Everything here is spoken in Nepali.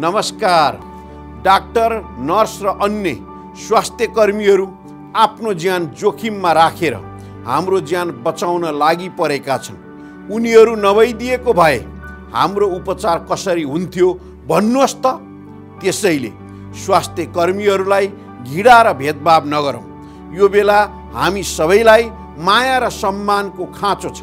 नमस्कार। डाक्टर नर्स र अन्य स्वास्थ्य कर्मीहरू आफ्नो ज्यान जोखिममा राखेर हाम्रो ज्यान बचाउन लागि परेका छन्। उनीहरू नभइदिएको भए हाम्रो उपचार कसरी हुन्थ्यो भन्नुहोस् त। त्यसैले स्वास्थ्य कर्मीहरूलाई घिडा र भेदभाव नगरौँ। यो बेला हामी सबैलाई माया र सम्मानको खाँचो छ।